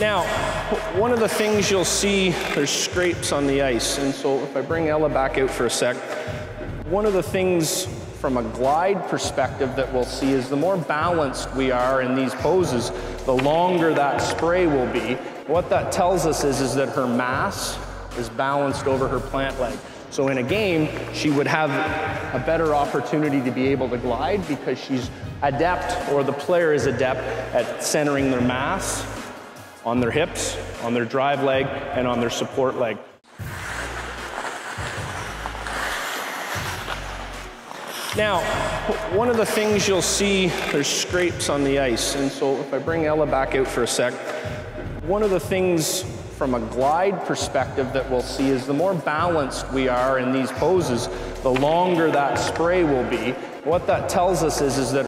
Now, one of the things you'll see, there's scrapes on the ice. And so if I bring Ella back out for a sec, one of the things from a glide perspective that we'll see is the more balanced we are in these poses, the longer that spray will be. What that tells us is, is that her mass is balanced over her plant leg. So in a game, she would have a better opportunity to be able to glide because she's adept, or the player is adept at centering their mass on their hips, on their drive leg, and on their support leg. Now, one of the things you'll see, there's scrapes on the ice. And so if I bring Ella back out for a sec, one of the things from a glide perspective that we'll see is the more balanced we are in these poses, the longer that spray will be. What that tells us is, is that